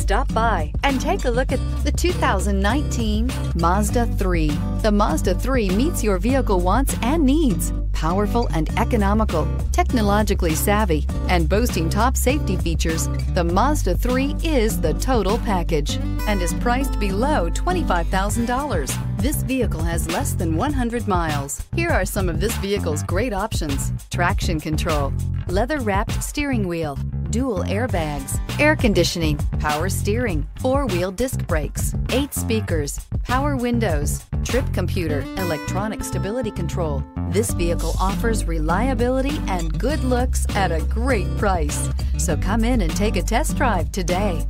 Stop by and take a look at the 2019 Mazda 3. The Mazda 3 meets your vehicle wants and needs. Powerful and economical, technologically savvy, and boasting top safety features, the Mazda 3 is the total package and is priced below $25,000. This vehicle has less than 100 miles. Here are some of this vehicle's great options. Traction control, leather-wrapped steering wheel, dual airbags, air conditioning, power steering, four-wheel disc brakes, eight speakers, power windows, trip computer, electronic stability control. This vehicle offers reliability and good looks at a great price. So come in and take a test drive today.